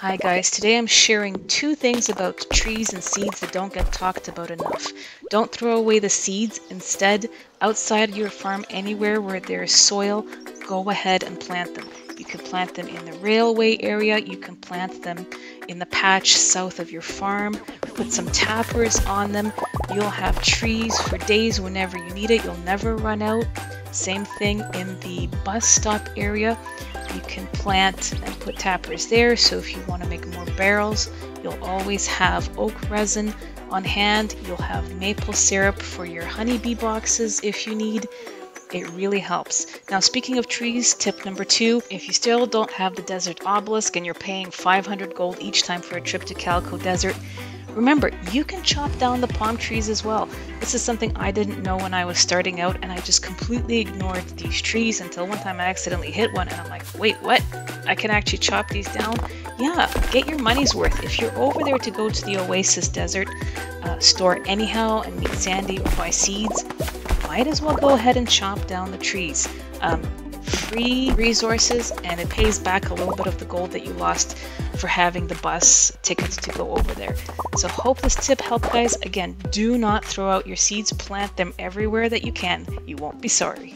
Hi guys, today I'm sharing two things about trees and seeds that don't get talked about enough. Don't throw away the seeds. Instead, outside your farm, anywhere where there is soil, go ahead and plant them. You can plant them in the railway area, you can plant them in the patch south of your farm, put some tappers on them. You'll have trees for days whenever you need it, you'll never run out. Same thing in the bus stop area. You can plant and put tappers there. So if you want to make more barrels, you'll always have oak resin on hand. You'll have maple syrup for your honeybee boxes if you need. It really helps. Now, speaking of trees, tip number two if you still don't have the desert obelisk and you're paying 500 gold each time for a trip to Calico Desert, Remember, you can chop down the palm trees as well. This is something I didn't know when I was starting out, and I just completely ignored these trees until one time I accidentally hit one, and I'm like, wait, what? I can actually chop these down? Yeah, get your money's worth. If you're over there to go to the Oasis Desert uh, store anyhow and meet Sandy or buy seeds, might as well go ahead and chop down the trees. Um, free resources and it pays back a little bit of the gold that you lost for having the bus tickets to go over there. So hope this tip helped guys. Again, do not throw out your seeds, plant them everywhere that you can. You won't be sorry.